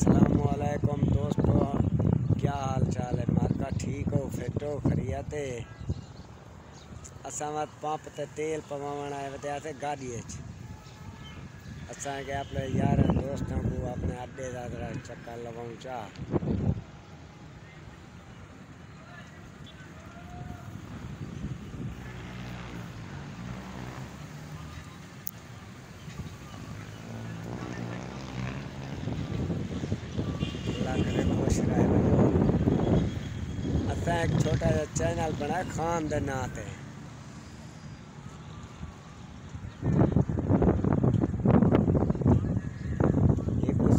असलकुम दोस्तों, क्या हाल चाल है? मार्का ठीक हो, फिट हो खरिया ते असां पंप ते तेल पवावण आए ते आते गाड़ी असा के अपने यार दोस्तों को अपने अड्डे का चक्कर लवाऊं चाह। एक छोटा सा चैनल बना खान के नाँ से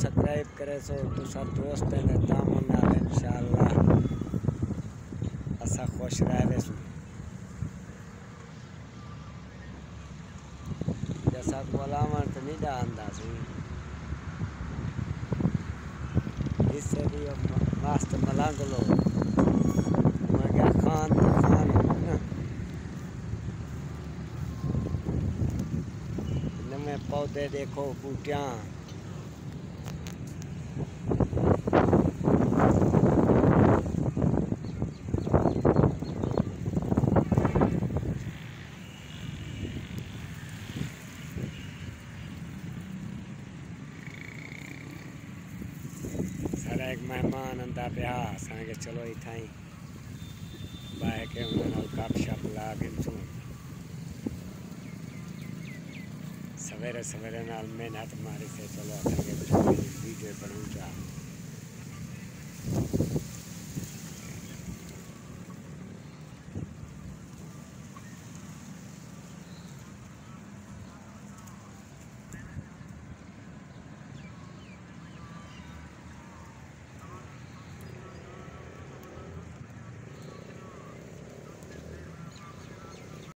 सब्सक्राइब करे सो तुसा दोस्त ने तामन नाल इंशाअल्लाह असा खुश रहे सो। जैसा कोलावन तो नहीं जानता सी। इससे भी मस्त मलंग लोग नवे पौधे देखो, बूटियाँ। एक मेहमान अंदा पिया असांखे चलो इथां ई बाहे के उन्होंने गप शप ला के सवेरे सवेरे नाल मेहनत मारी से चलो असांखे